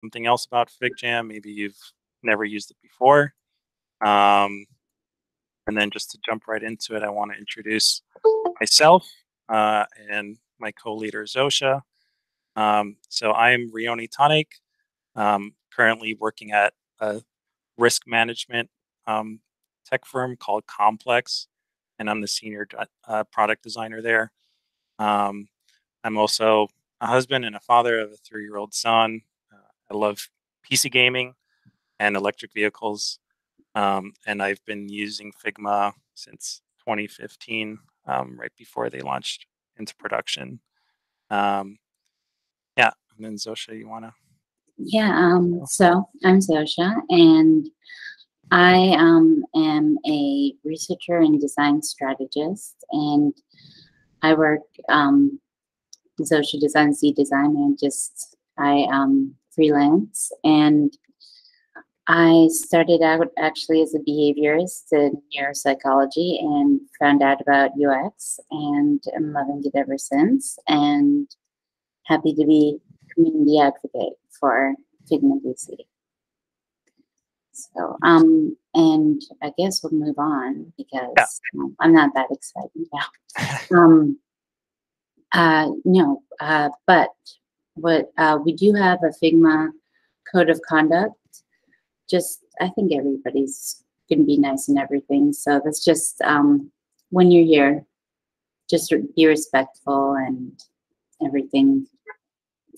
something else about FigJam. Maybe you've never used it before. Um, and then just to jump right into it, I want to introduce myself uh, and my co-leader Zosha. Um, so I'm Rioni Tonic, um, currently working at a risk management um, tech firm called Complex, and I'm the senior uh, product designer there. Um, I'm also a husband and a father of a three-year-old son. I love PC gaming and electric vehicles, um, and I've been using Figma since 2015, um, right before they launched into production. Um, yeah, and then Zosha, you want to? Yeah, um, so I'm Zosha, and I um, am a researcher and design strategist, and I work um, Zosha Design Z Design, and just I um, freelance. And I started out actually as a behaviorist in neuropsychology and found out about UX, and I'm loving it ever since. And happy to be community advocate for Figma DC. So, um, and I guess we'll move on because yeah. um, I'm not that excited now. um, uh, no, uh, but what uh, we do have a Figma code of conduct. Just, I think everybody's going to be nice and everything. So that's just um, when you're here, just be respectful and everything.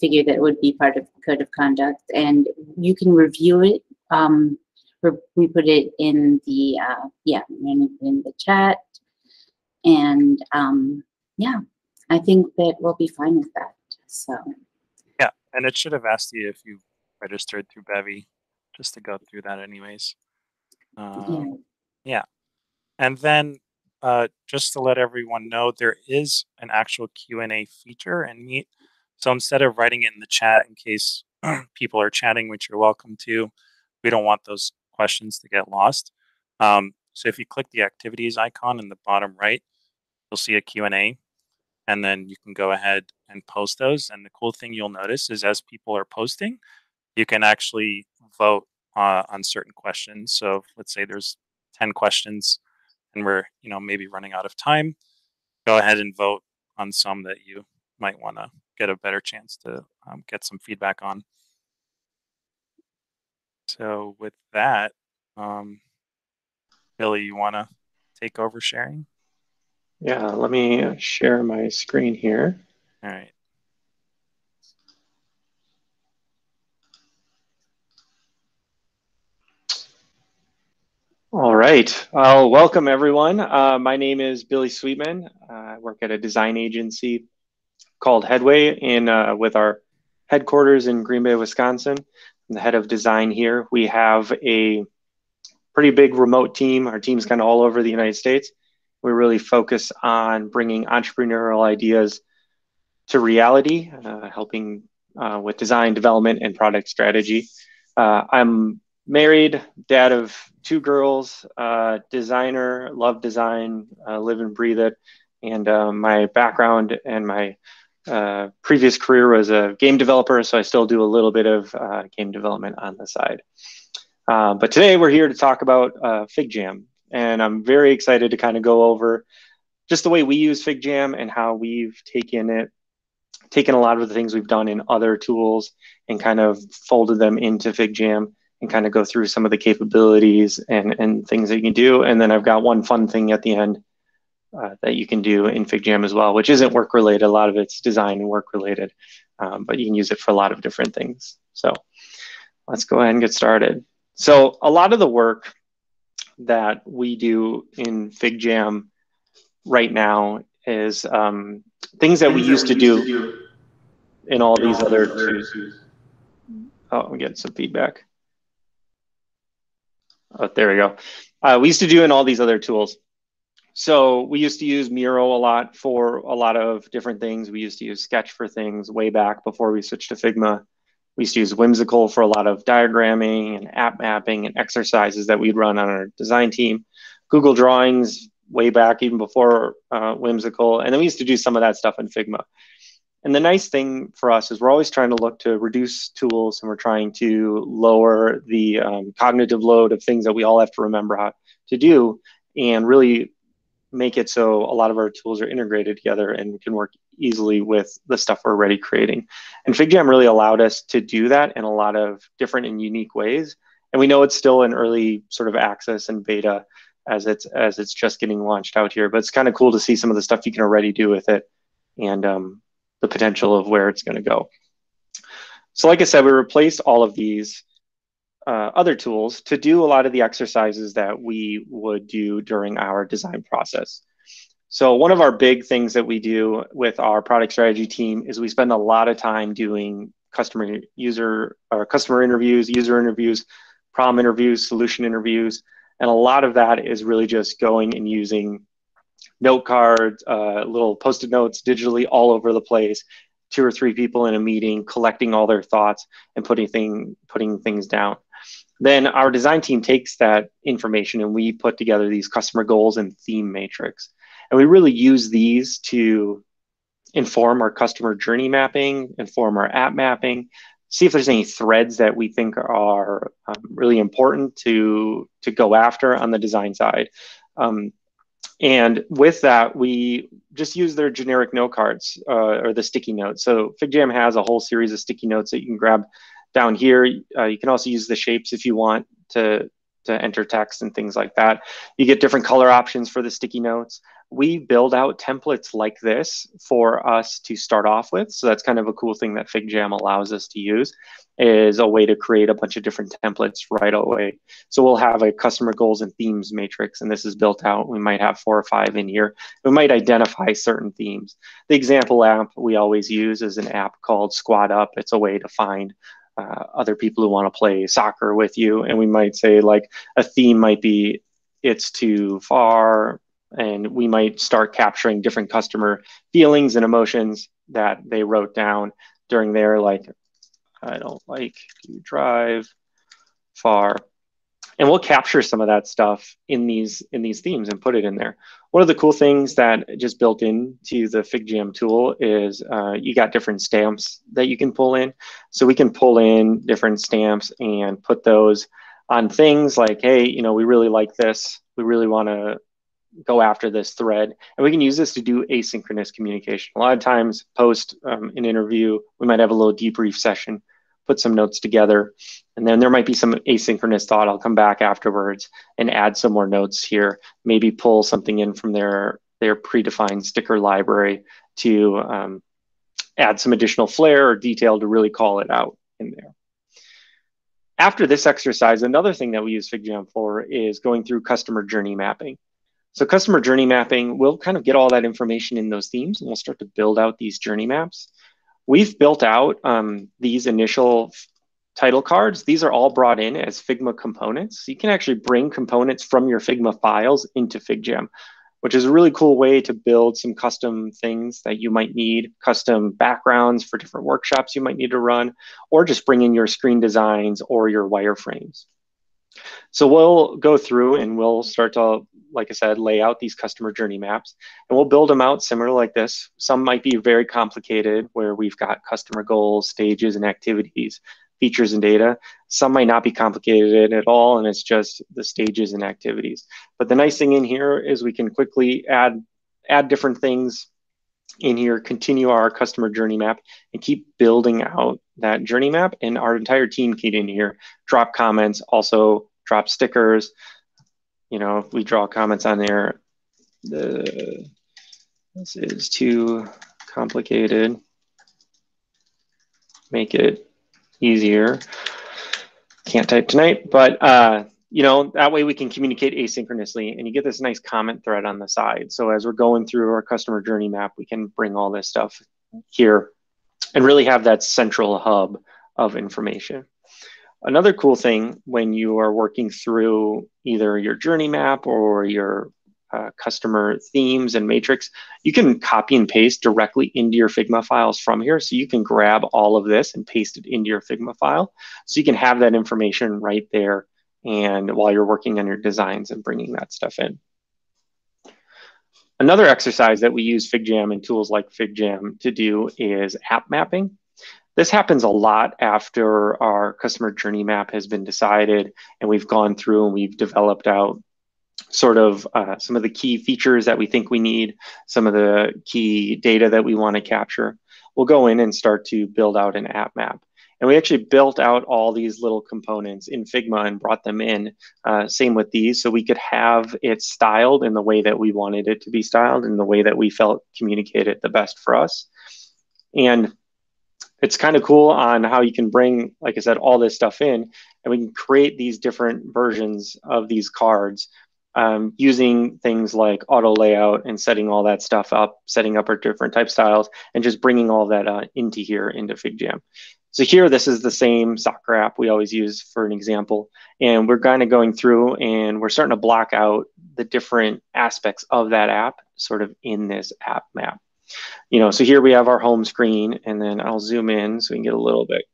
Figure that would be part of the code of conduct, and you can review it um, we put it in the uh, yeah in, the chat and um, yeah i think that we'll be fine with that so and it should have asked you if you registered through bevy just to go through that anyways um, yeah. and then uh, just to let everyone know there is an actual q&a feature in meet so instead of writing it in the chat in case people are chatting which you're welcome to we don't want those questions to get lost. Um, so if you click the activities icon in the bottom right, you'll see a Q&A and then you can go ahead and post those. And the cool thing you'll notice is as people are posting, you can actually vote uh, on certain questions. So let's say there's 10 questions and we're, you know, maybe running out of time, go ahead and vote on some that you might want to get a better chance to um, get some feedback on. So with that, um, Billy, you want to take over sharing? Yeah, let me share my screen here. All right. All right. Well, welcome everyone. Uh, my name is Billy Sweetman. Uh, I work at a design agency called Headway in uh, with our headquarters in Green Bay, Wisconsin. I'm the head of design here. We have a pretty big remote team. Our team's kind of all over the United States. We really focus on bringing entrepreneurial ideas to reality, uh, helping uh, with design, development, and product strategy. Uh, I'm married, dad of two girls, uh, designer, love design, uh, live and breathe it. And uh, my background and my previous career was a game developer, so I still do a little bit of game development on the side. But today we're here to talk about uh, FigJam, and I'm very excited to kind of go over just the way we use FigJam and how we've taken it, taken a lot of the things we've done in other tools and kind of folded them into FigJam and kind of go through some of the capabilities and, and things that you can do. And then I've got one fun thing at the end uh, that you can do in FigJam as well, which isn't work related. A lot of it's design and work related, um, but you can use it for a lot of different things. So let's go ahead and get started. So a lot of the work that we do in FigJam right now is um, things that we used to do in all these other tools. Oh, I'm getting some feedback. Oh, there we go. Uh, we used to do in all these other tools. So we used to use Miro a lot for a lot of different things. We used to use Sketch for things way back before we switched to Figma. We used to use Whimsical for a lot of diagramming and app mapping and exercises that we'd run on our design team. Google Drawings way back even before uh, Whimsical. And then we used to do some of that stuff in Figma. And the nice thing for us is we're always trying to look to reduce tools and we're trying to lower the um, cognitive load of things that we all have to remember how to do and really make it so a lot of our tools are integrated together and can work easily with the stuff we're already creating. And FigJam really allowed us to do that in a lot of different and unique ways. And we know it's still in early sort of access and beta as it's as it's just getting launched out here. But it's kind of cool to see some of the stuff you can already do with it and um, the potential of where it's going to go. So like I said, we replaced all of these uh, other tools to do a lot of the exercises that we would do during our design process. So one of our big things that we do with our product strategy team is we spend a lot of time doing customer user or customer interviews, user interviews, problem interviews, solution interviews, and a lot of that is really just going and using note cards, uh, little post-it notes digitally all over the place, two or three people in a meeting, collecting all their thoughts and putting thing putting things down. Then our design team takes that information and we put together these customer goals and theme matrix. And we really use these to inform our customer journey mapping, inform our app mapping, see if there's any threads that we think are um, really important to, to go after on the design side. Um, and with that, we just use their generic note cards uh, or the sticky notes. So FigJam has a whole series of sticky notes that you can grab down here, uh, you can also use the shapes if you want to, to enter text and things like that. You get different color options for the sticky notes. We build out templates like this for us to start off with. So that's kind of a cool thing that FigJam allows us to use is a way to create a bunch of different templates right away. So we'll have a customer goals and themes matrix, and this is built out. We might have four or five in here. We might identify certain themes. The example app we always use is an app called Squad Up. It's a way to find uh, other people who want to play soccer with you. And we might say, like, a theme might be it's too far. And we might start capturing different customer feelings and emotions that they wrote down during their, like, I don't like to drive far and we'll capture some of that stuff in these in these themes and put it in there. One of the cool things that just built into the FigJam tool is uh, you got different stamps that you can pull in. So we can pull in different stamps and put those on things like, hey, you know, we really like this. We really want to go after this thread. And we can use this to do asynchronous communication. A lot of times post um, an interview, we might have a little debrief session put some notes together. And then there might be some asynchronous thought. I'll come back afterwards and add some more notes here, maybe pull something in from their, their predefined sticker library to um, add some additional flair or detail to really call it out in there. After this exercise, another thing that we use FigJam for is going through customer journey mapping. So customer journey mapping, we'll kind of get all that information in those themes and we'll start to build out these journey maps. We've built out um, these initial title cards. These are all brought in as Figma components. You can actually bring components from your Figma files into FigJam, which is a really cool way to build some custom things that you might need, custom backgrounds for different workshops you might need to run, or just bring in your screen designs or your wireframes. So we'll go through and we'll start to like I said, lay out these customer journey maps. And we'll build them out similar like this. Some might be very complicated where we've got customer goals, stages, and activities, features, and data. Some might not be complicated at all, and it's just the stages and activities. But the nice thing in here is we can quickly add, add different things in here, continue our customer journey map, and keep building out that journey map. And our entire team can in here, drop comments, also drop stickers, you know, if we draw comments on there, the this is too complicated. Make it easier. Can't type tonight, but uh, you know, that way we can communicate asynchronously and you get this nice comment thread on the side. So as we're going through our customer journey map, we can bring all this stuff here and really have that central hub of information. Another cool thing when you are working through either your journey map or your uh, customer themes and matrix, you can copy and paste directly into your Figma files from here. So you can grab all of this and paste it into your Figma file. So you can have that information right there and while you're working on your designs and bringing that stuff in. Another exercise that we use FigJam and tools like FigJam to do is app mapping. This happens a lot after our customer journey map has been decided and we've gone through and we've developed out sort of uh, some of the key features that we think we need, some of the key data that we want to capture. We'll go in and start to build out an app map. And we actually built out all these little components in Figma and brought them in. Uh, same with these, so we could have it styled in the way that we wanted it to be styled, in the way that we felt communicated the best for us. And it's kind of cool on how you can bring, like I said, all this stuff in, and we can create these different versions of these cards um, using things like auto layout and setting all that stuff up, setting up our different type styles, and just bringing all that uh, into here into FigJam. So here, this is the same soccer app we always use for an example. And we're kind of going through and we're starting to block out the different aspects of that app sort of in this app map. You know, so here we have our home screen and then I'll zoom in so we can get a little bit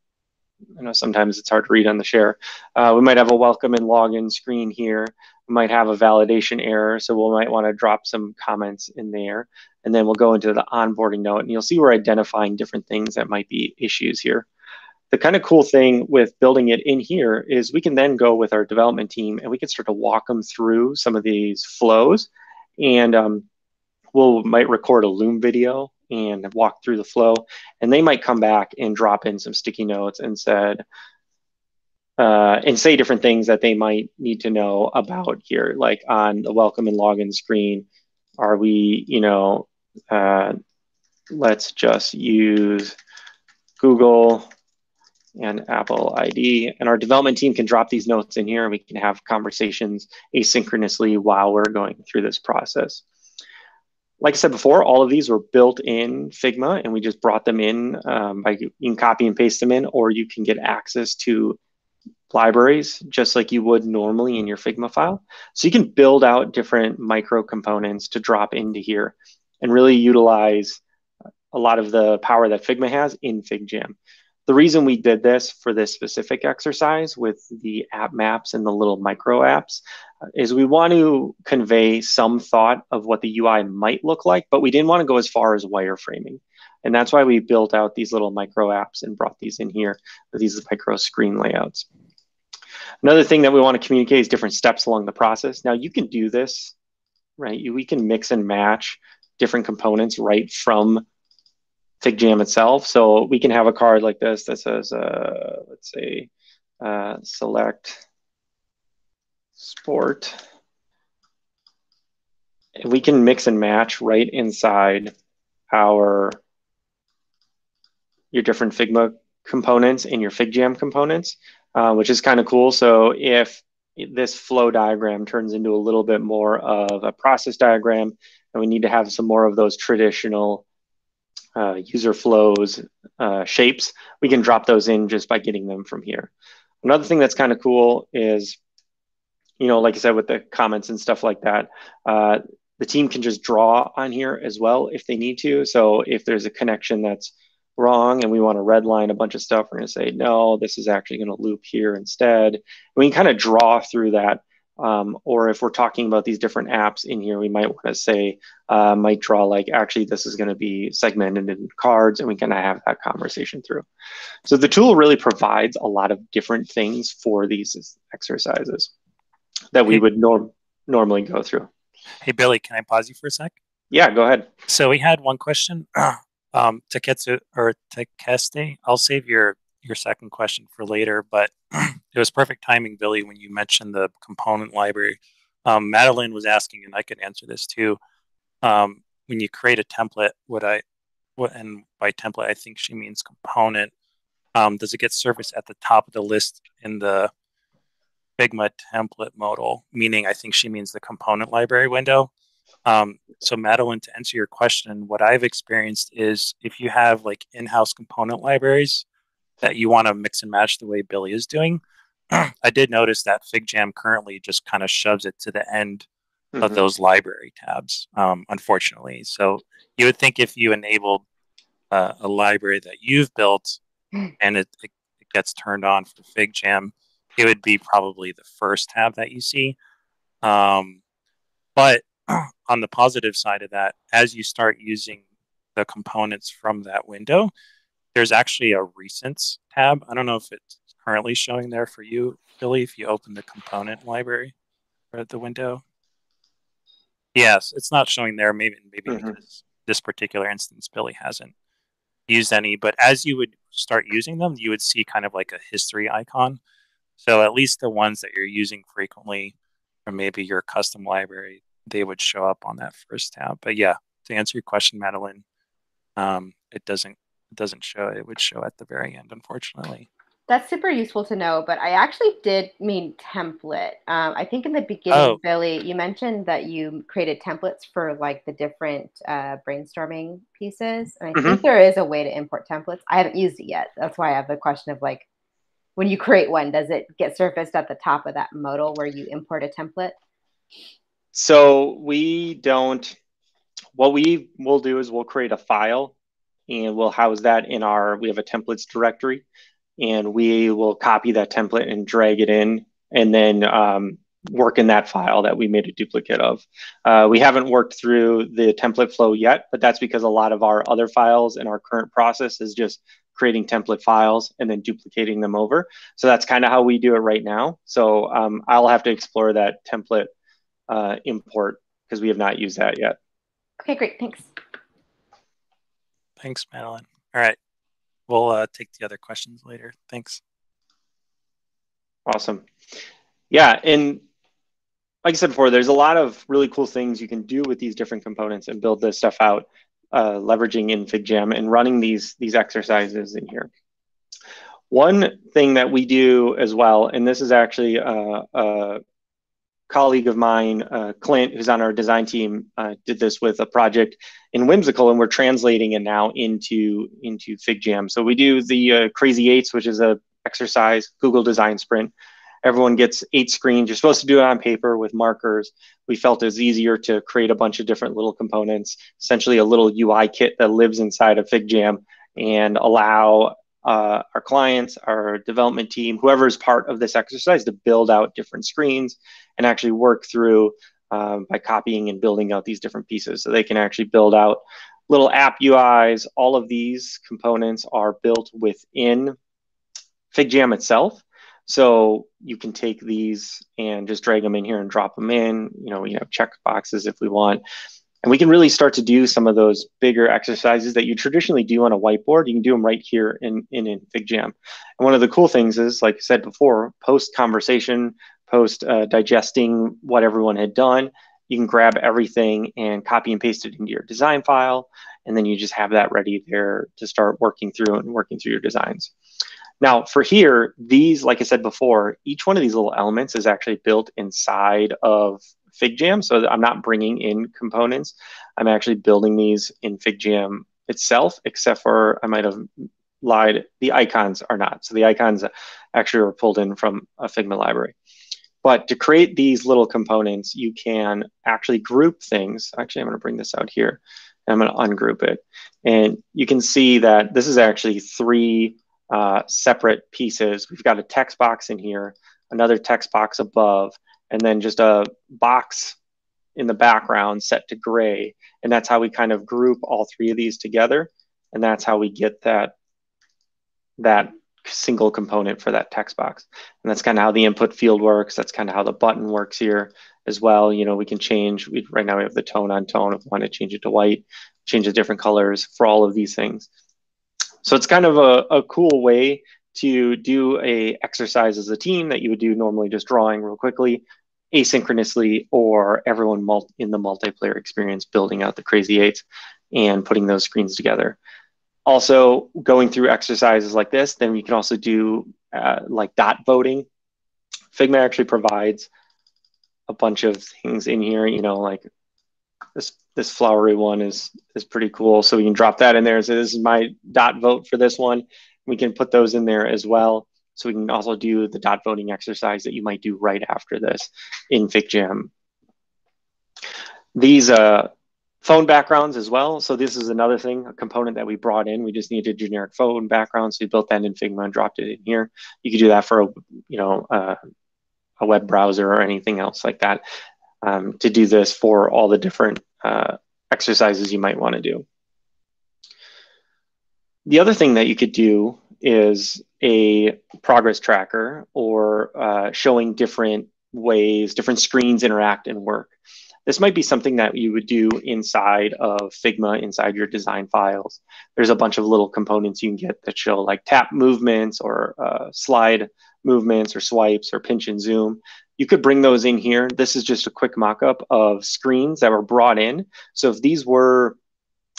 I know sometimes it's hard to read on the share. Uh, we might have a welcome and login screen here. We might have a validation error, so we might want to drop some comments in there. And then we'll go into the onboarding note, and you'll see we're identifying different things that might be issues here. The kind of cool thing with building it in here is we can then go with our development team and we can start to walk them through some of these flows. And um, we'll might record a Loom video and walk through the flow. And they might come back and drop in some sticky notes and said, uh, and say different things that they might need to know about here, like on the welcome and login screen. Are we, you know, uh, let's just use Google and Apple ID. And our development team can drop these notes in here and we can have conversations asynchronously while we're going through this process like I said before, all of these were built in Figma and we just brought them in um, by you can copy and paste them in, or you can get access to libraries just like you would normally in your Figma file. So you can build out different micro components to drop into here and really utilize a lot of the power that Figma has in FigJam. The reason we did this for this specific exercise with the app maps and the little micro apps uh, is we want to convey some thought of what the UI might look like, but we didn't want to go as far as wireframing. And that's why we built out these little micro apps and brought these in here these micro screen layouts. Another thing that we want to communicate is different steps along the process. Now you can do this, right? We can mix and match different components right from FigJam itself. So we can have a card like this that says, uh, let's say, uh, select sport. We can mix and match right inside our your different Figma components and your FigJam components, uh, which is kind of cool. So if this flow diagram turns into a little bit more of a process diagram, and we need to have some more of those traditional uh, user flows, uh, shapes, we can drop those in just by getting them from here. Another thing that's kind of cool is, you know, like I said, with the comments and stuff like that, uh, the team can just draw on here as well if they need to. So if there's a connection that's wrong and we want to redline a bunch of stuff, we're going to say, no, this is actually going to loop here instead. And we can kind of draw through that um, or if we're talking about these different apps in here, we might want to say, uh, might draw like, actually, this is going to be segmented in cards, and we can have that conversation through. So the tool really provides a lot of different things for these exercises that we would norm normally go through. Hey, Billy, can I pause you for a sec? Yeah, go ahead. So we had one question. um, Taketsu or Takeste, I'll save your your second question for later, but it was perfect timing, Billy, when you mentioned the component library. Um, Madeline was asking, and I could answer this too. Um, when you create a template, what I, what, and by template, I think she means component. Um, does it get surfaced at the top of the list in the Figma template modal? Meaning, I think she means the component library window. Um, so Madeline, to answer your question, what I've experienced is if you have like in-house component libraries, that you want to mix and match the way Billy is doing. I did notice that FigJam currently just kind of shoves it to the end mm-hmm. of those library tabs, um, unfortunately. So you would think if you enabled uh, a library that you've built and it, it, it gets turned on for FigJam, it would be probably the first tab that you see. Um, but on the positive side of that, as you start using the components from that window, there's actually a recents tab. I don't know if it's currently showing there for you, Billy, if you open the component library or the window. Yes, it's not showing there. Maybe maybe mm-hmm. because this particular instance Billy hasn't used any, but as you would start using them, you would see kind of like a history icon. So at least the ones that you're using frequently, or maybe your custom library, they would show up on that first tab. But yeah, to answer your question, Madeline, um, it doesn't it doesn't show. It would show at the very end, unfortunately. That's super useful to know, but I actually did mean template. Um, I think in the beginning, oh. Billy, you mentioned that you created templates for like the different uh, brainstorming pieces. And I mm-hmm. think there is a way to import templates. I haven't used it yet. That's why I have the question of like, when you create one, does it get surfaced at the top of that modal where you import a template? So we don't, what we will do is we'll create a file and we'll house that in our, we have a templates directory and we will copy that template and drag it in and then um, work in that file that we made a duplicate of. Uh, we haven't worked through the template flow yet, but that's because a lot of our other files in our current process is just creating template files and then duplicating them over. So that's kind of how we do it right now. So um, I'll have to explore that template uh, import because we have not used that yet. Okay, great. Thanks. Thanks, Madeline. All right. We'll uh, take the other questions later. Thanks. Awesome. Yeah, and like I said before, there's a lot of really cool things you can do with these different components and build this stuff out, uh, leveraging in FigJam and running these these exercises in here. One thing that we do as well, and this is actually a, uh, colleague of mine, uh, Clint, who's on our design team, uh, did this with a project in Whimsical, and we're translating it now into into FigJam. So we do the uh, Crazy Eights, which is a exercise Google Design Sprint. Everyone gets eight screens. You're supposed to do it on paper with markers. We felt it was easier to create a bunch of different little components, essentially a little UI kit that lives inside of FigJam, and allow uh, our clients, our development team, whoever is part of this exercise to build out different screens and actually work through um, by copying and building out these different pieces. So they can actually build out little app UIs. All of these components are built within FigJam itself. So you can take these and just drag them in here and drop them in. You know, we have check boxes if we want. And we can really start to do some of those bigger exercises that you traditionally do on a whiteboard. You can do them right here in, in, in FigJam. And one of the cool things is, like I said before, post conversation, post uh, digesting what everyone had done, you can grab everything and copy and paste it into your design file. And then you just have that ready there to start working through and working through your designs. Now, for here, these, like I said before, each one of these little elements is actually built inside of FigJam. So I'm not bringing in components. I'm actually building these in FigJam itself, except for I might have lied. The icons are not. So the icons actually are pulled in from a Figma library. But to create these little components, you can actually group things. Actually, I'm going to bring this out here. I'm going to ungroup it. And you can see that this is actually three uh, separate pieces. We've got a text box in here, another text box above, and then just a box in the background set to gray. And that's how we kind of group all three of these together. And that's how we get that, that single component for that text box. And that's kind of how the input field works. That's kind of how the button works here as well. You know, we can change, we, right now we have the tone on tone if we want to change it to white, change the different colors for all of these things. So it's kind of a, a cool way to do a exercise as a team that you would do normally just drawing real quickly asynchronously or everyone in the multiplayer experience building out the crazy eights and putting those screens together also going through exercises like this then you can also do uh, like dot voting figma actually provides a bunch of things in here you know like this this flowery one is is pretty cool so we can drop that in there and say this is my dot vote for this one we can put those in there as well. So we can also do the dot voting exercise that you might do right after this in FigJam. These uh, phone backgrounds as well. So this is another thing, a component that we brought in. We just needed generic phone background. So we built that in Figma and dropped it in here. You could do that for a, you know, uh, a web browser or anything else like that. um, to do this for all the different uh, exercises you might want to do. The other thing that you could do is a progress tracker or uh, showing different ways different screens interact and work. This might be something that you would do inside of Figma, inside your design files. There's a bunch of little components you can get that show like tap movements or uh, slide movements or swipes or pinch and zoom. You could bring those in here. This is just a quick mock-up of screens that were brought in. So if these were,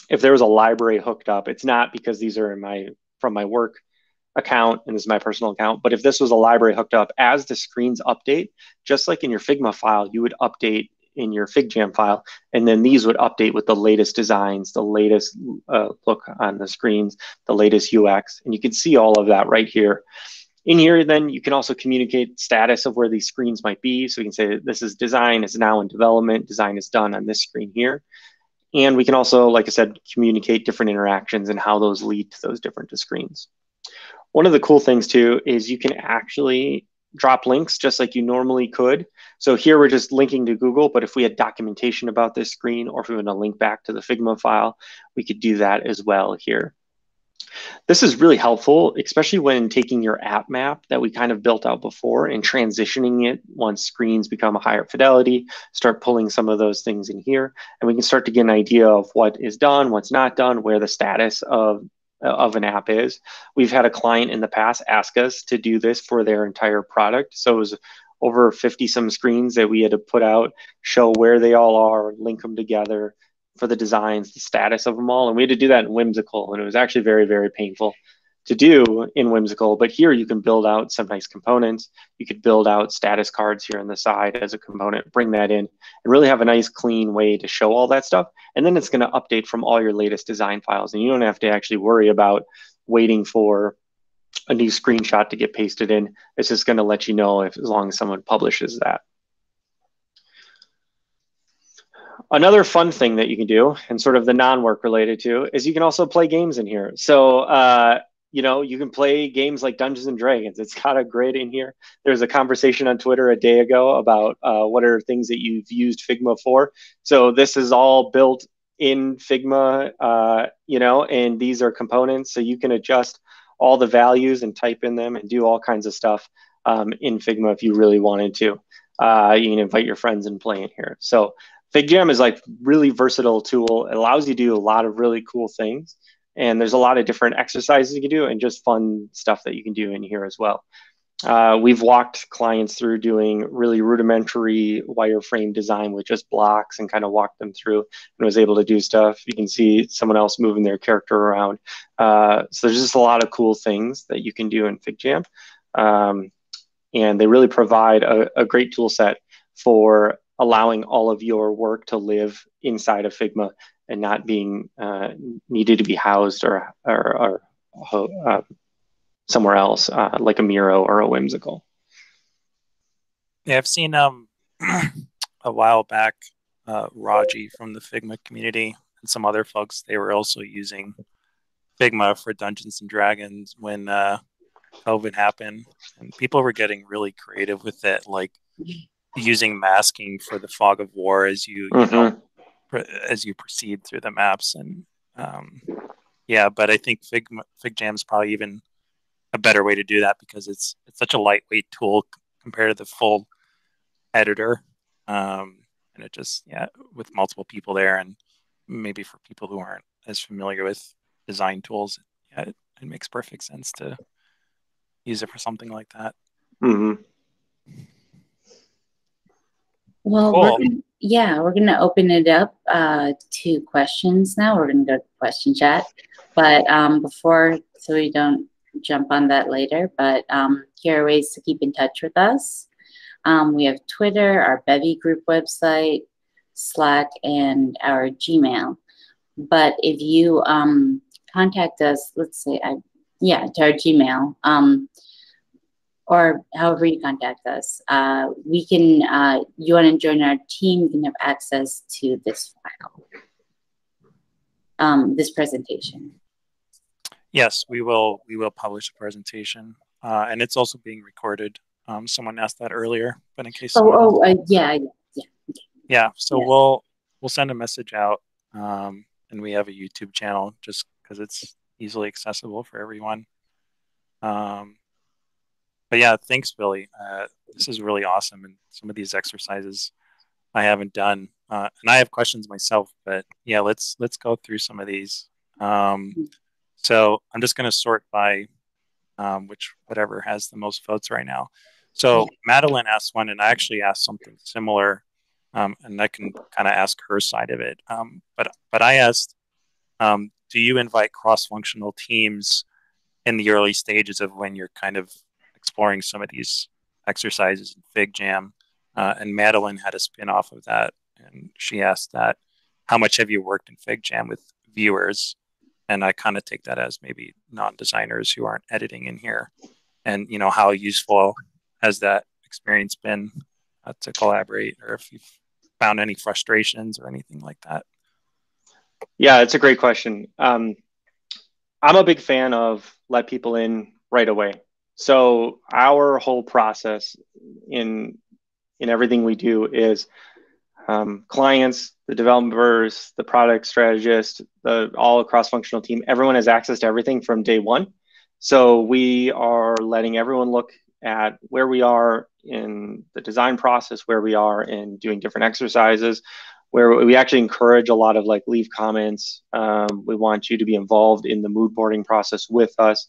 if there was a library hooked up, it's not because these are in my from my work account and this is my personal account. But if this was a library hooked up as the screens update, just like in your Figma file, you would update in your FigJam file, and then these would update with the latest designs, the latest uh, look on the screens, the latest UX, and you can see all of that right here. In here, then you can also communicate status of where these screens might be. So you can say this is design, is now in development, design is done on this screen here. And we can also, like I said, communicate different interactions and how those lead to those different screens. One of the cool things too is you can actually drop links just like you normally could. So here we're just linking to Google, but if we had documentation about this screen or if we want to link back to the Figma file, we could do that as well here. This is really helpful, especially when taking your app map that we kind of built out before and transitioning it once screens become a higher fidelity, start pulling some of those things in here, and we can start to get an idea of what is done, what's not done, where the status of Uh, of an app is. We've had a client in the past ask us to do this for their entire product. So it was over 50 some screens that we had to put out, show where they all are, link them together for the designs, the status of them all. And we had to do that in Whimsical. And it was actually very, very painful to do in Whimsical, but here you can build out some nice components. You could build out status cards here on the side as a component, bring that in, and really have a nice clean way to show all that stuff. And then it's going to update from all your latest design files. And you don't have to actually worry about waiting for a new screenshot to get pasted in. It's just going to let you know if as long as someone publishes that. Another fun thing that you can do, and sort of the non-work related to, is you can also play games in here. So uh, you know, you can play games like Dungeons and Dragons. It's got a grid in here. There's a conversation on Twitter a day ago about uh, what are things that you've used Figma for. So this is all built in Figma, uh, you know, and these are components. So you can adjust all the values and type in them and do all kinds of stuff um, in Figma if you really wanted to. Uh, you can invite your friends and play in here. So FigJam is like really versatile tool. It allows you to do a lot of really cool things. And there's a lot of different exercises you can do and just fun stuff that you can do in here as well. Uh, we've walked clients through doing really rudimentary wireframe design with just blocks and kind of walked them through and was able to do stuff. You can see someone else moving their character around. Uh, so there's just a lot of cool things that you can do in FigJam. Um, and they really provide a, a great tool set for allowing all of your work to live inside of Figma and not being uh, needed to be housed or or, or uh, somewhere else, uh, like a Miro or a Whimsical. Yeah, I've seen um a while back uh, Raji from the Figma community and some other folks. They were also using Figma for Dungeons and Dragons when uh, COVID happened, and people were getting really creative with it, like using masking for the fog of war as you, you mm-hmm. know as you proceed through the maps and um, yeah but i think fig figjam is probably even a better way to do that because it's it's such a lightweight tool compared to the full editor um, and it just yeah with multiple people there and maybe for people who aren't as familiar with design tools yeah it, it makes perfect sense to use it for something like that mm-hmm. well cool. Yeah, we're going to open it up uh, to questions now. We're going to go to question chat. But um, before, so we don't jump on that later, but um, here are ways to keep in touch with us. Um, we have Twitter, our Bevy group website, Slack, and our Gmail. But if you um, contact us, let's say, I, yeah, to our Gmail, um, or however you contact us. Uh, we can, uh, you want to join our team, you can have access to this file, um, this presentation. Yes, we will. We will publish a presentation, uh, and it's also being recorded. Um, someone asked that earlier, but in case. Oh, oh, uh, yeah, yeah. Yeah, so Yeah. we'll we'll send a message out, um, and we have a YouTube channel just because it's easily accessible for everyone. Um, but yeah, thanks, Billy. Uh, this is really awesome, and some of these exercises I haven't done, uh, and I have questions myself. But yeah, let's let's go through some of these. Um, so I'm just going to sort by um, which whatever has the most votes right now. So Madeline asked one, and I actually asked something similar, um, and I can kind of ask her side of it. Um, but but I asked, um, do you invite cross-functional teams in the early stages of when you're kind of exploring some of these exercises in FigJam? Uh, and Madeline had a spin off of that, and she asked that, how much have you worked in FigJam with viewers? And I kind of take that as maybe non-designers who aren't editing in here, and you know how useful has that experience been uh, to collaborate, or if you've found any frustrations or anything like that. Yeah, it's a great question. Um, I'm a big fan of let people in right away. So our whole process in in everything we do is um, clients, the developers, the product strategist, the all cross-functional team. Everyone has access to everything from day one. So we are letting everyone look at where we are in the design process, where we are in doing different exercises, where we actually encourage a lot of like leave comments. Um, we want you to be involved in the mood boarding process with us.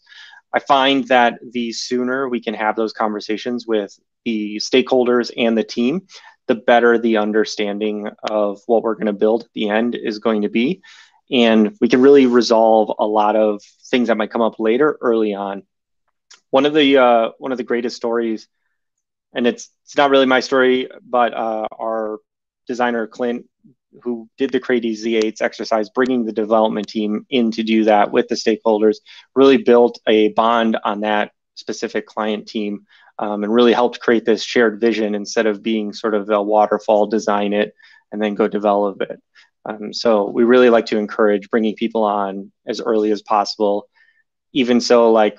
I find that the sooner we can have those conversations with the stakeholders and the team, the better the understanding of what we're going to build at the end is going to be. And we can really resolve a lot of things that might come up later early on. One of the uh, one of the greatest stories, and it's it's not really my story, but uh, our designer Clint who did the Crazy Eights exercise, bringing the development team in to do that with the stakeholders, really built a bond on that specific client team um, and really helped create this shared vision instead of being sort of a waterfall, design it, and then go develop it. Um, so we really like to encourage bringing people on as early as possible. Even so, like,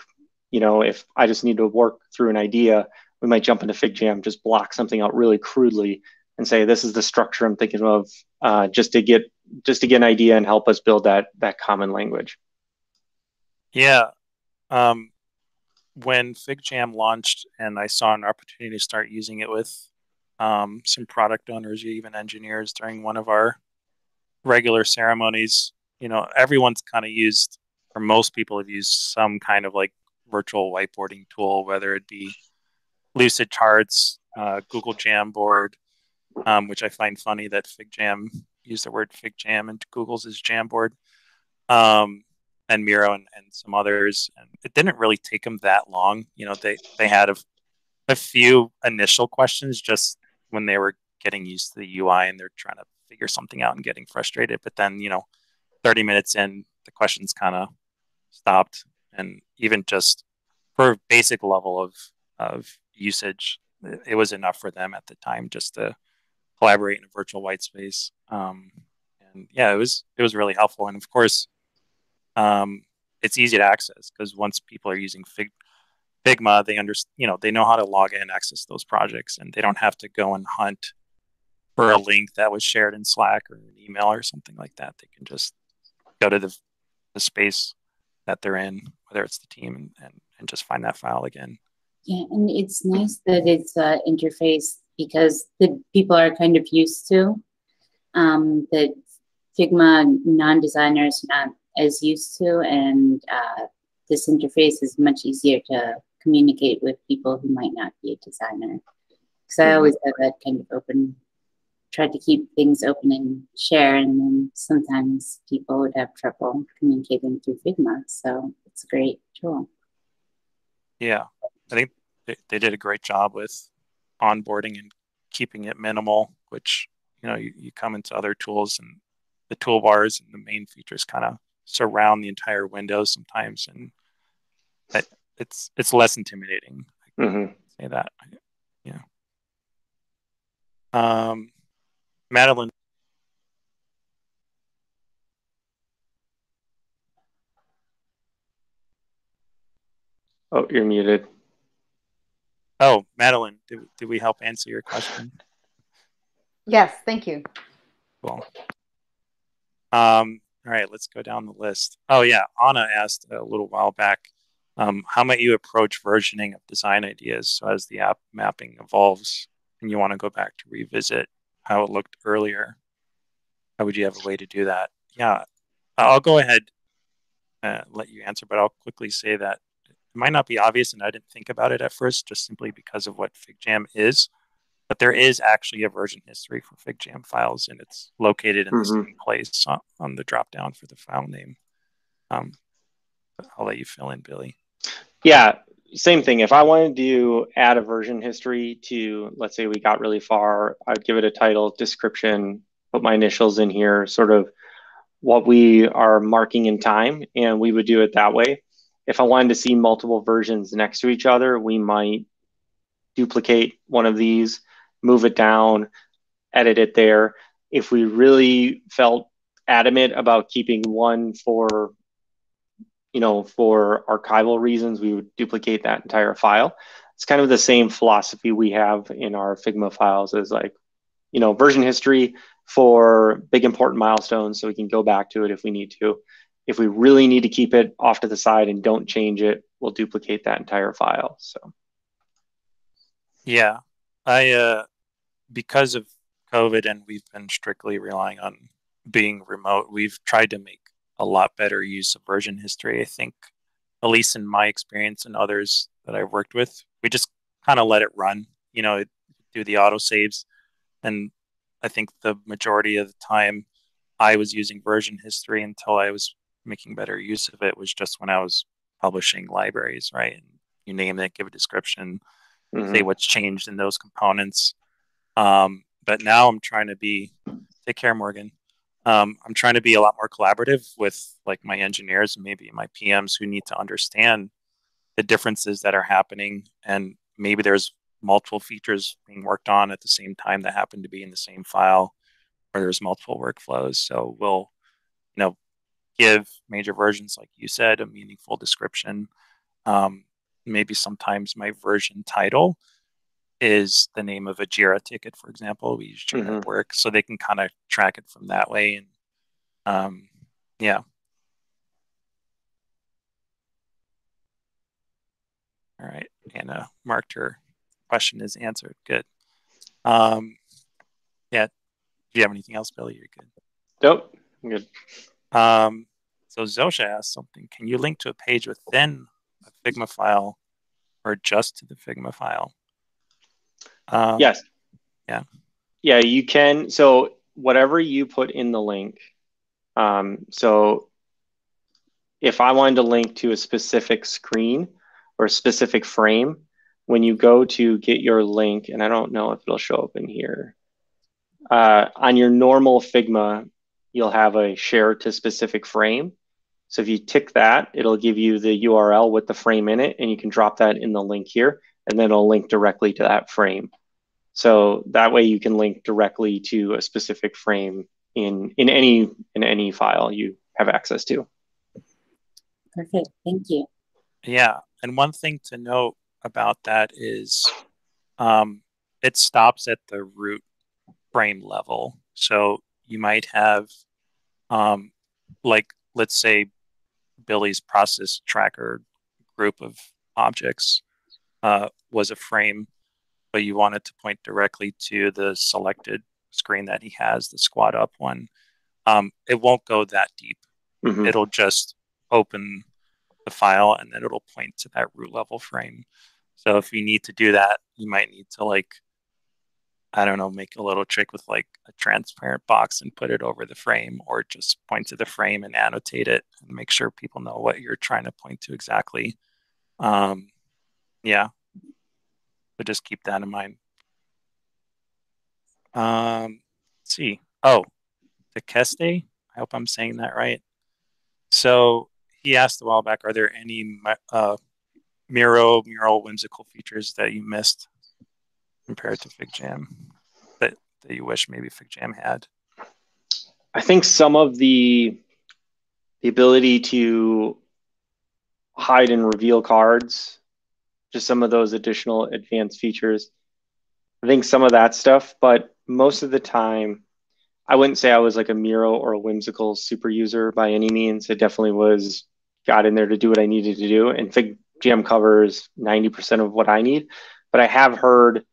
you know, if I just need to work through an idea, we might jump into FigJam, just block something out really crudely and say this is the structure I'm thinking of, uh, just to get just to get an idea and help us build that that common language. Yeah, um, when FigJam launched, and I saw an opportunity to start using it with um, some product owners, even engineers, during one of our regular ceremonies. You know, everyone's kind of used, or most people have used some kind of like virtual whiteboarding tool, whether it be Lucidcharts, uh, Google Jamboard, um, which I find funny that FigJam used the word FigJam and Google's is Jamboard, um, and Miro and, and some others. And it didn't really take them that long. You know, they they had a, a few initial questions just when they were getting used to the UI and they're trying to figure something out and getting frustrated. But then, you know, 30 minutes in, the questions kind of stopped. And even just for basic level of, of usage, it was enough for them at the time just to collaborate in a virtual white space. Um, and yeah, it was it was really helpful. And of course, um, it's easy to access because once people are using Fig, Figma, they under you know they know how to log in and access those projects, and they don't have to go and hunt for a link that was shared in Slack or an email or something like that. They can just go to the the space that they're in, whether it's the team, and, and, and just find that file again. Yeah, and it's nice that it's uh, interface because the people are kind of used to um, that Figma non-designers not as used to, and uh, this interface is much easier to communicate with people who might not be a designer. Because I always have that kind of open, try to keep things open and share, and then sometimes people would have trouble communicating through Figma. So it's a great tool. Yeah, I think they, they did a great job with onboarding and keeping it minimal, which you know you, you come into other tools and the toolbars and the main features kind of surround the entire window sometimes, and it, it's it's less intimidating. Mm-hmm. Say that, yeah. Um, Madeline. Oh, you're muted. Oh, Madeline, did, did we help answer your question? Yes, thank you. Cool. Um, all right, let's go down the list. Oh yeah, Anna asked a little while back, um, how might you approach versioning of design ideas so as the app mapping evolves and you want to go back to revisit how it looked earlier? How would you have a way to do that? Yeah, I'll go ahead and let you answer, but I'll quickly say that it might not be obvious and I didn't think about it at first just simply because of what FigJam is but there is actually a version history for FigJam files, and it's located in mm-hmm. the same place on, on, the drop down for the file name. Um, I'll let you fill in, Billy. Yeah, same thing. If I wanted to add a version history to, let's say we got really far, I'd give it a title, description, put my initials in here, sort of what we are marking in time, and we would do it that way. If I wanted to see multiple versions next to each other, we might duplicate one of these move it down, edit it there. If we really felt adamant about keeping one for, you know, for archival reasons, we would duplicate that entire file. It's kind of the same philosophy we have in our Figma files as like, you know, version history for big important milestones so we can go back to it if we need to. If we really need to keep it off to the side and don't change it, we'll duplicate that entire file. So yeah. I uh because of COVID and we've been strictly relying on being remote, we've tried to make a lot better use of version history. I think, at least in my experience and others that I've worked with, we just kind of let it run, you know, do the auto saves. And I think the majority of the time I was using version history until I was making better use of it was just when I was publishing libraries, right? And you name it, give a description, mm-hmm. say what's changed in those components. Um, but now I'm trying to be, take care, Morgan. Um, I'm trying to be a lot more collaborative with like my engineers and maybe my PMs who need to understand the differences that are happening. And maybe there's multiple features being worked on at the same time that happen to be in the same file, or there's multiple workflows. So we'll, you know, give major versions, like you said, a meaningful description. Um, maybe sometimes my version title is the name of a Jira ticket, for example. We use Jira mm-hmm. work, so they can kind of track it from that way. And um, yeah. All right, Anna marked her question is answered. Good. Um, yeah. Do you have anything else, Billy? You're good. Nope, I'm good. Um, so Zosha asked something. Can you link to a page within a Figma file or just to the Figma file? Um, yes. Yeah. Yeah, you can. So whatever you put in the link. Um, so if I wanted to link to a specific screen or a specific frame, when you go to get your link, and I don't know if it'll show up in here, uh, on your normal Figma, you'll have a share to specific frame. So if you tick that, it'll give you the URL with the frame in it, and you can drop that in the link here and then it'll link directly to that frame. So that way you can link directly to a specific frame in in any in any file you have access to. Perfect. Thank you. Yeah, and one thing to note about that is um, it stops at the root frame level. So you might have, um, like, let's say Billy's process tracker group of objects uh, was a frame, but you wanted to point directly to the selected screen that he has, the squad up one, um, it won't go that deep. Mm-hmm. It'll just open the file and then it'll point to that root level frame. So if you need to do that, you might need to like, I don't know, make a little trick with like a transparent box and put it over the frame, or just point to the frame and annotate it and make sure people know what you're trying to point to exactly. Um, yeah. But just keep that in mind. Um, see. Oh, the Keste. I hope I'm saying that right. So he asked a while back, are there any uh, Miro mural whimsical features that you missed compared to FigJam that, that you wish maybe FigJam had? I think some of the the ability to hide and reveal cards just some of those additional advanced features. I think some of that stuff, but most of the time, I wouldn't say I was like a Miro or a whimsical super user by any means. It definitely was got in there to do what I needed to do. And FigJam covers 90% of what I need. But I have heard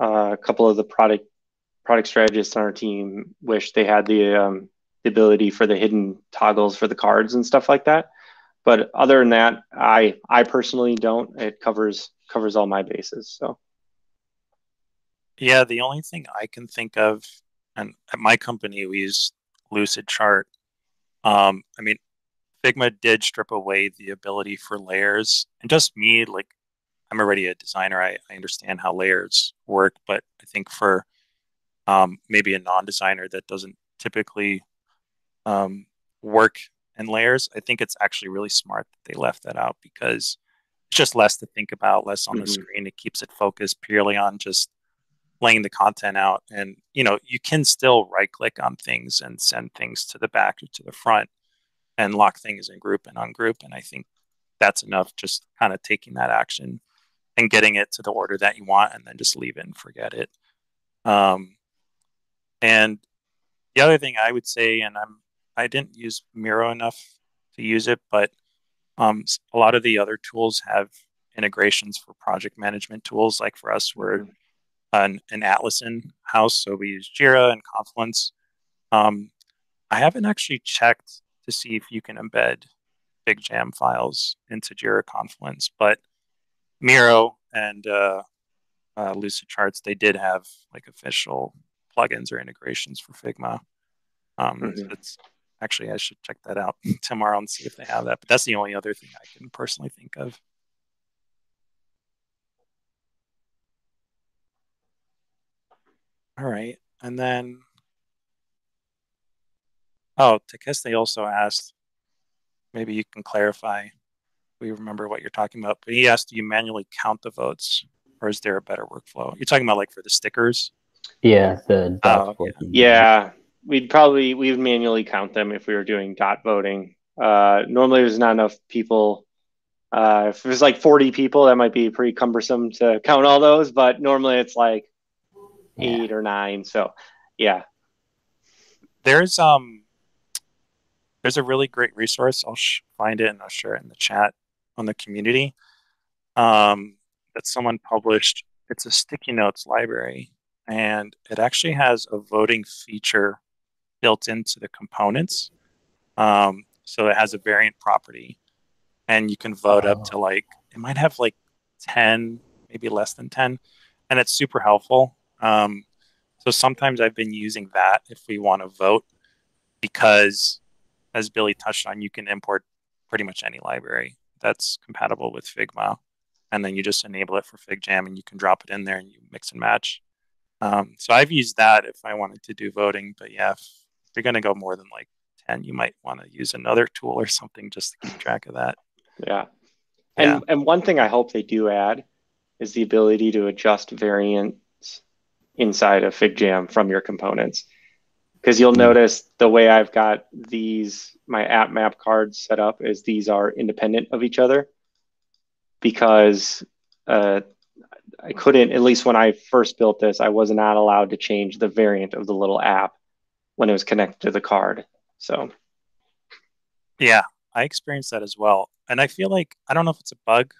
uh, a couple of the product product strategists on our team wish they had the um, the ability for the hidden toggles for the cards and stuff like that. But other than that, I I personally don't. It covers covers all my bases. So yeah, the only thing I can think of, and at my company we use Lucidchart. Um, I mean, Figma did strip away the ability for layers, and just me, like I'm already a designer. I, I understand how layers work, but I think for um, maybe a non-designer that doesn't typically um, work in layers, I think it's actually really smart that they left that out because it's just less to think about, less on mm-hmm. the screen. It keeps it focused purely on just laying the content out. And you know, you can still right-click on things and send things to the back or to the front and lock things in group and ungroup. And I think that's enough just kind of taking that action and getting it to the order that you want and then just leave it and forget it. Um, and the other thing I would say, and I'm I didn't use Miro enough to use it, but um, a lot of the other tools have integrations for project management tools. Like for us, we're mm-hmm. an, an Atlassian house, so we use Jira and Confluence. Um, I haven't actually checked to see if you can embed FigJam files into Jira Confluence, but Miro and uh, uh, Lucidcharts, they did have like official plugins or integrations for Figma. Um, mm-hmm. so it's actually I should check that out tomorrow and see if they have that. But that's the only other thing I can personally think of. All right, and then oh, Takeste also asked. Maybe you can clarify. We remember what you're talking about, but he asked, "Do you manually count the votes, or is there a better workflow?" You're talking about like for the stickers. Yeah, the uh, yeah. We'd probably we would manually count them if we were doing dot voting. Uh, normally, there's not enough people. Uh, if it was like 40 people, that might be pretty cumbersome to count all those. But normally, it's like yeah. eight or nine. So, yeah. There's um, there's a really great resource. I'll sh- find it and I'll share it in the chat on the community. Um, that someone published. It's a sticky notes library and it actually has a voting feature built into the components. Um, so it has a variant property, and you can vote up to like it might have like ten, maybe less than ten, and it's super helpful. Um, so sometimes I've been using that if we want to vote, because as Billy touched on, you can import pretty much any library that's compatible with Figma, and then you just enable it for FigJam, and you can drop it in there and you mix and match. Um, so I've used that if I wanted to do voting, but yeah, if you're going to go more than like 10, you might want to use another tool or something just to keep track of that. Yeah. And, yeah. and one thing I hope they do add is the ability to adjust variants inside of FigJam from your components. Because you'll mm-hmm. notice the way I've got these, my app map cards set up is these are independent of each other because uh, I couldn't, at least when I first built this, I was not allowed to change the variant of the little app when it was connected to the card. So, yeah, I experienced that as well. And I feel like, I don't know if it's a bug,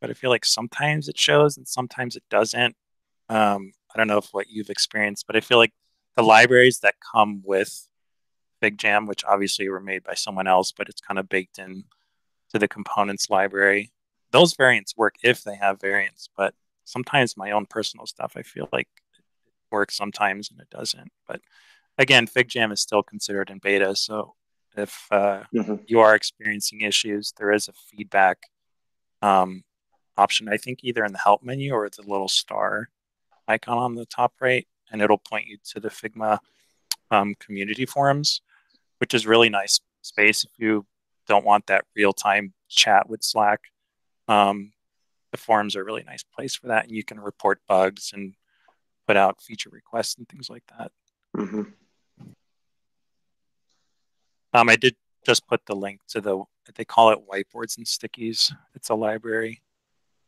but I feel like sometimes it shows and sometimes it doesn't. Um, I don't know if what you've experienced, but I feel like the libraries that come with FigJam, which obviously were made by someone else, but it's kind of baked in to the components library. Those variants work if they have variants, but sometimes my own personal stuff I feel like it works sometimes and it doesn't. But again, FigJam is still considered in beta, so if uh, mm-hmm. you are experiencing issues, there is a feedback um, option. I think either in the help menu or the little star icon on the top right, and it'll point you to the Figma um, community forums, which is really nice space if you don't want that real time chat with Slack. Um, the forums are a really nice place for that, and you can report bugs and put out feature requests and things like that. Mm-hmm. Um, I did just put the link to the they call it whiteboards and stickies. It's a library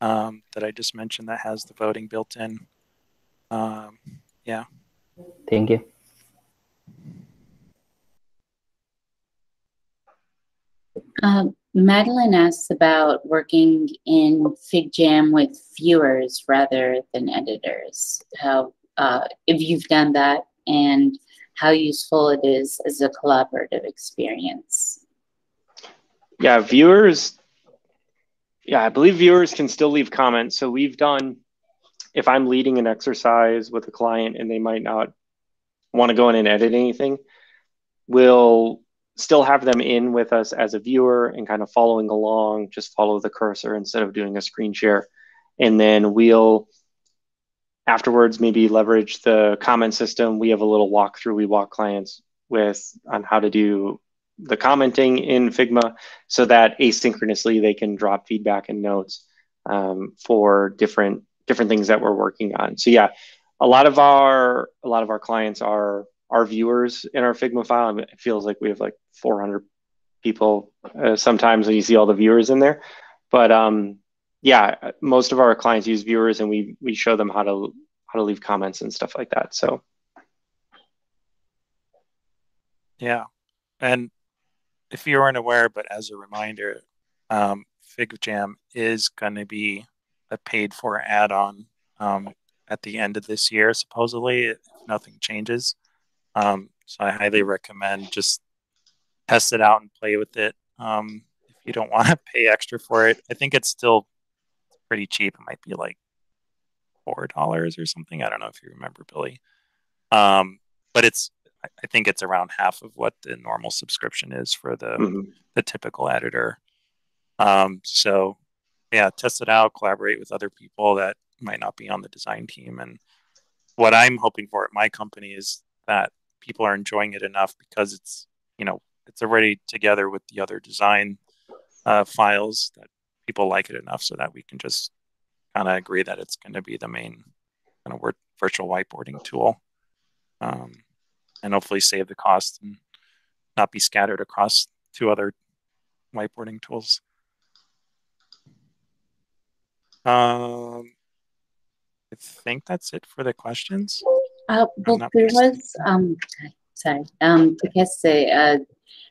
um, that I just mentioned that has the voting built in. Um, yeah. Thank you. Um, Madeline asks about working in FigJam with viewers rather than editors. How, uh, if you've done that and how useful it is as a collaborative experience. Yeah, viewers. Yeah, I believe viewers can still leave comments. So we've done, if I'm leading an exercise with a client and they might not want to go in and edit anything, we'll still have them in with us as a viewer and kind of following along, just follow the cursor instead of doing a screen share. And then we'll afterwards maybe leverage the comment system. We have a little walkthrough we walk clients with on how to do the commenting in Figma so that asynchronously they can drop feedback and notes um, for different different things that we're working on. So yeah, a lot of our a lot of our clients are our viewers in our Figma file. Mean, it feels like we have like 400 people uh, sometimes when you see all the viewers in there. But um, yeah, most of our clients use viewers, and we we show them how to how to leave comments and stuff like that. So yeah, and if you weren't aware, but as a reminder, um, FigJam is going to be a paid for add-on um, at the end of this year, supposedly, if nothing changes. Um, so I highly recommend just test it out and play with it. Um, if you don't want to pay extra for it, I think it's still pretty cheap. It might be like four dollars or something. I don't know if you remember, Billy. Um, but it's I think it's around half of what the normal subscription is for the mm-hmm. the typical editor. Um, so yeah, test it out, collaborate with other people that might not be on the design team. And what I'm hoping for at my company is that people are enjoying it enough because it's you know it's already together with the other design uh, files that people like it enough so that we can just kind of agree that it's going to be the main kind of virtual whiteboarding tool um, and hopefully save the cost and not be scattered across two other whiteboarding tools um, i think that's it for the questions uh, well, there was, um, sorry, um, Takese, uh,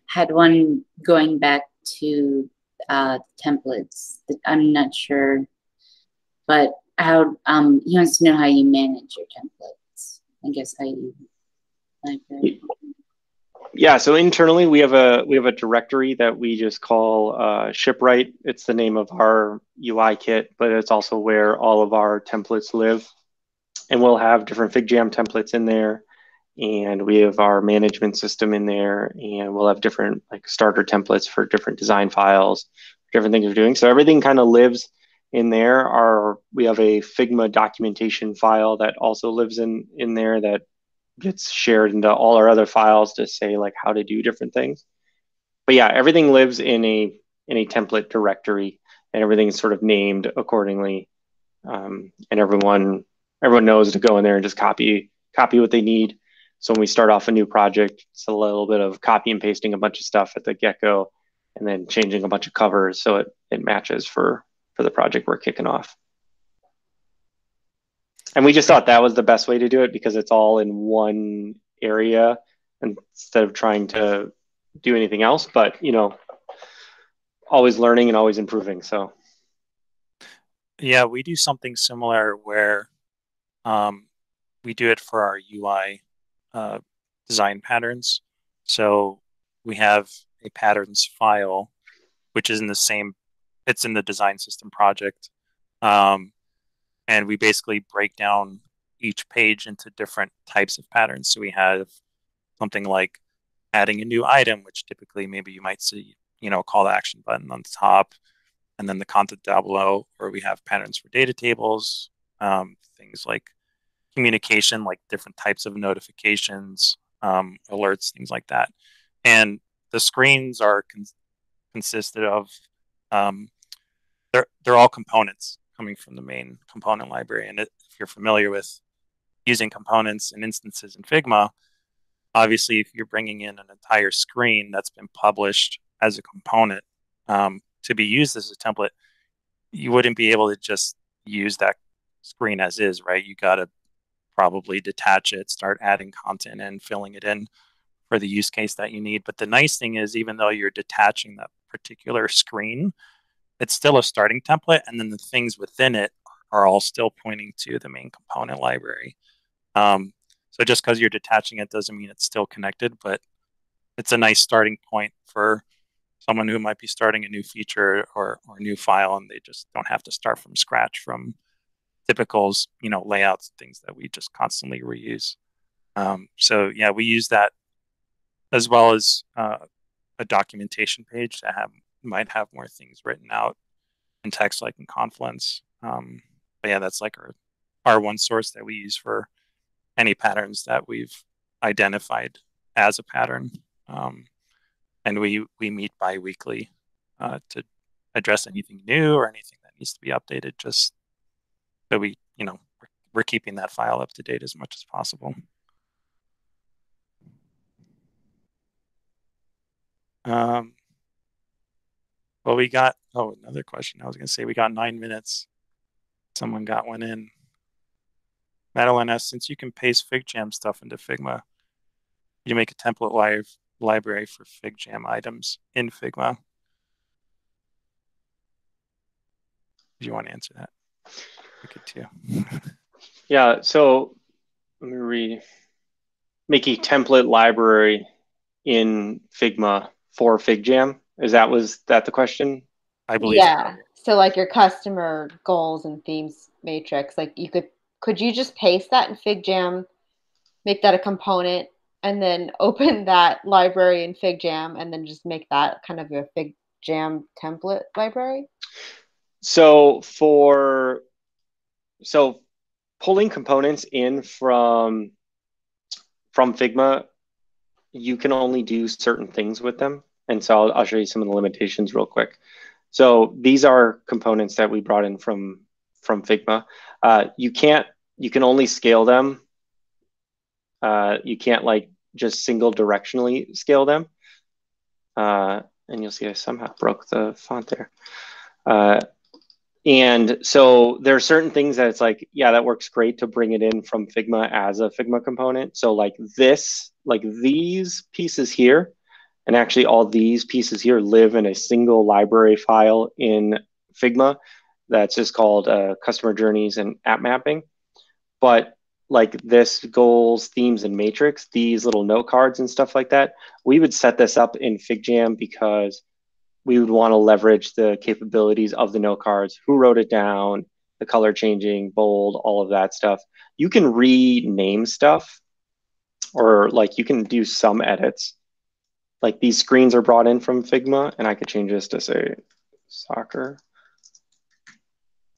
had one going back to, uh, templates. I'm not sure, but how, um, he wants to know how you manage your templates. I guess how you, like, yeah so internally we have a we have a directory that we just call uh, shipwright it's the name of our ui kit but it's also where all of our templates live and we'll have different FigJam templates in there. And we have our management system in there, and we'll have different like starter templates for different design files, different things we're doing. So everything kind of lives in there. Our we have a Figma documentation file that also lives in in there that gets shared into all our other files to say like how to do different things. But yeah, everything lives in a in a template directory, and everything is sort of named accordingly. Um, and everyone everyone knows to go in there and just copy copy what they need. So when we start off a new project, it's a little bit of copy and pasting a bunch of stuff at the get go, and then changing a bunch of covers so it it matches for for the project we're kicking off. And we just thought that was the best way to do it because it's all in one area instead of trying to do anything else. But you know, always learning and always improving. So yeah, we do something similar where um, we do it for our UI uh, design patterns. So we have a patterns file, which is in the same, it's in the design system project. Um, and we basically break down each page into different types of patterns. So we have something like adding a new item, which typically maybe you might see, you know, a call to action button on the top, and then the content down below, or we have patterns for data tables, um, things like communication, like different types of notifications, um, alerts, things like that. And the screens are con- consisted of um, they're they're all components coming from the main component library. And if you're familiar with using components and instances in Figma, obviously if you're bringing in an entire screen that's been published as a component um, to be used as a template, you wouldn't be able to just use that screen as is, right? You got to probably detach it, start adding content and filling it in for the use case that you need. But the nice thing is, even though you're detaching that particular screen, it's still a starting template, and then the things within it are all still pointing to the main component library. Um, so just because you're detaching it doesn't mean it's still connected, but it's a nice starting point for someone who might be starting a new feature or, or new file and they just don't have to start from scratch from typical you know layouts things that we just constantly reuse um, so yeah we use that as well as uh, a documentation page to have might have more things written out in text like in confluence. Um, but yeah that's like our our one source that we use for any patterns that we've identified as a pattern. Um, and we we meet bi-weekly uh, to address anything new or anything that needs to be updated just so we you know we're, keeping that file up to date as much as possible. Um, well we got oh another question i was going to say we got nine minutes someone got one in madeline asks since you can paste figjam stuff into figma you make a template live library for FigJam items in Figma. Do you want to answer that? We could too. yeah, so let me read. Make a template library in Figma for FigJam. Is that was that the question? I believe. Yeah. So. so like your customer goals and themes matrix, like you could could you just paste that in FigJam, make that a component, and then open that library in FigJam and then just make that kind of your FigJam template library? So for so pulling components in from from Figma, you can only do certain things with them. And so I'll, I'll show you some of the limitations real quick. So these are components that we brought in from from Figma. Uh, you can't you can only scale them uh, you can't like just single directionally scale them. Uh, and you'll see I somehow broke the font there. Uh, and so there are certain things that it's like, yeah, that works great to bring it in from Figma as a Figma component. So like this, like these pieces here, and actually all these pieces here live in a single library file in Figma that's just called uh, customer journeys and app mapping. But like this goals, themes, and matrix, these little note cards and stuff like that, we would set this up in FigJam because we would want to leverage the capabilities of the note cards, who wrote it down, the color changing, bold, all of that stuff. You can rename stuff or like you can do some edits. Like these screens are brought in from Figma and I could change this to say soccer.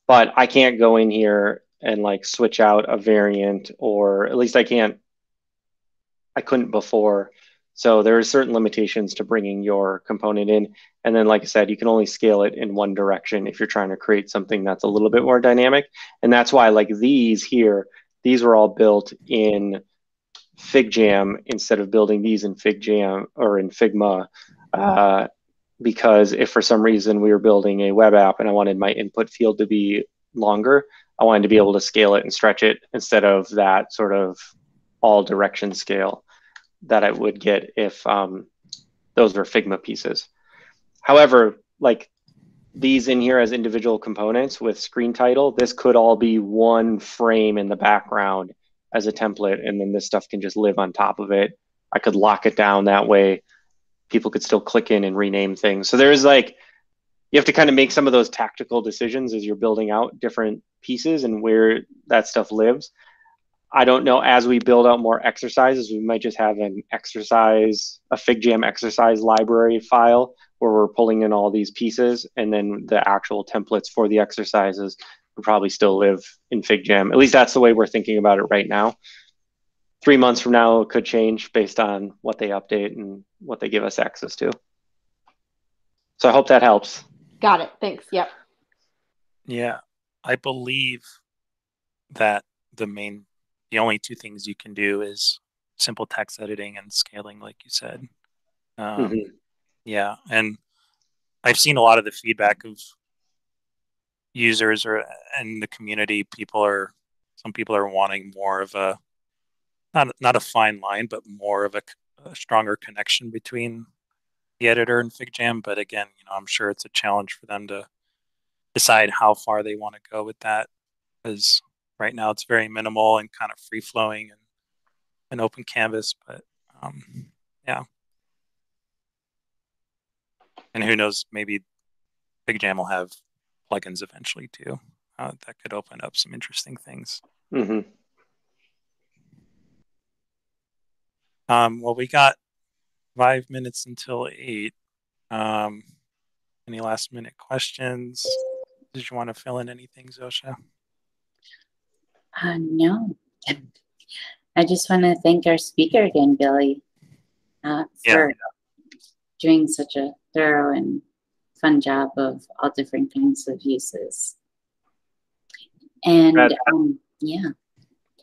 But I can't go in here and like switch out a variant or at least I can't I couldn't before. So there are certain limitations to bringing your component in. And then, like I said, you can only scale it in one direction if you're trying to create something that's a little bit more dynamic. And that's why like these here, these were all built in FigJam instead of building these in FigJam or in Figma. Uh, because if for some reason we were building a web app and I wanted my input field to be longer, I wanted to be able to scale it and stretch it instead of that sort of all direction scale that I would get if um, those were Figma pieces. However, like these in here as individual components with screen title, this could all be one frame in the background as a template, and then this stuff can just live on top of it. I could lock it down that way. People could still click in and rename things. So there's like you have to kind of make some of those tactical decisions as you're building out different pieces and where that stuff lives. I don't know. As we build out more exercises, we might just have an exercise, a FigJam exercise library file where we're pulling in all these pieces, and then the actual templates for the exercises would probably still live in FigJam. At least that's the way we're thinking about it right now. Three months from now, it could change based on what they update and what they give us access to. So I hope that helps. Got it. Thanks. Yep. Yeah. I believe that the main, the only two things you can do is simple text editing and scaling, like you said. Um, mm-hmm. Yeah. And I've seen a lot of the feedback of users or and the community. People are some people are wanting more of a not not a fine line, but more of a, a stronger connection between the editor and FigJam. But again, you know, I'm sure it's a challenge for them to decide how far they want to go with that, because right now it's very minimal and kind of free flowing and an open canvas. But um, yeah, and who knows, maybe FigJam will have plugins eventually too. Uh, that could open up some interesting things. hmm Um, well, we got five minutes until eight. Um, any last minute questions? Did you want to fill in anything, Zosha? Uh, no. I just want to thank our speaker again, Billy, uh, Yeah. for doing such a thorough and fun job of all different kinds of uses. And um, yeah.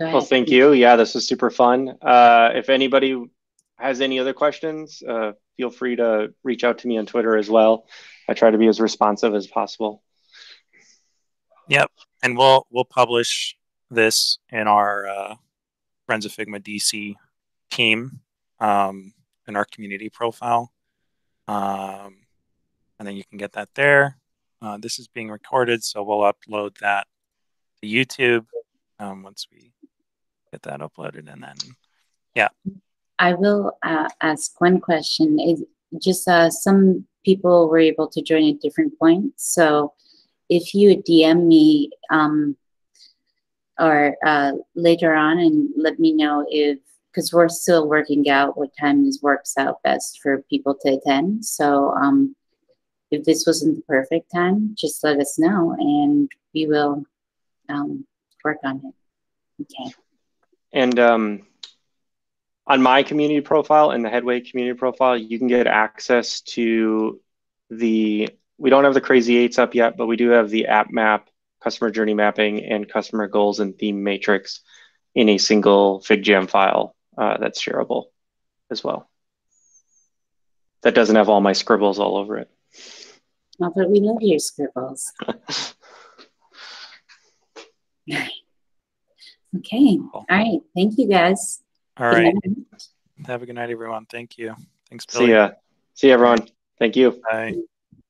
Well, thank you. Yeah, this was super fun. Uh, if anybody has any other questions, uh, feel free to reach out to me on Twitter as well. I try to be as responsive as possible. Yep, and we'll we'll publish this in our uh, Friends of Figma DC team um, in our community profile, um, and then you can get that there. Uh, this is being recorded, so we'll upload that to YouTube um, once we get that uploaded, and then yeah. I will uh, ask one question. Is just uh, some people were able to join at different points. So if you DM me um, or uh, later on and let me know if because we're still working out what times works out best for people to attend. So um, if this wasn't the perfect time, just let us know and we will um, work on it. Okay. And um, on my community profile and the Headway community profile, you can get access to the. We don't have the Crazy Eights up yet, but we do have the app map, customer journey mapping, and customer goals and theme matrix in a single FigJam file uh, that's shareable as well. That doesn't have all my scribbles all over it. Well, but we love your scribbles. Okay. All right. Thank you guys. all Good right. night. Have a good night, everyone. Thank you. Thanks, Billy. See ya. See you, everyone. Thank you. Bye.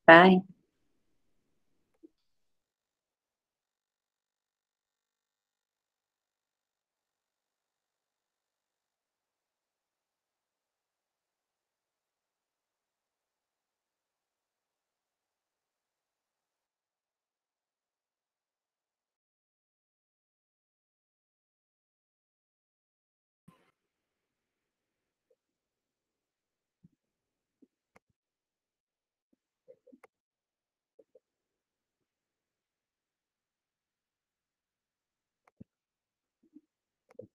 Bye.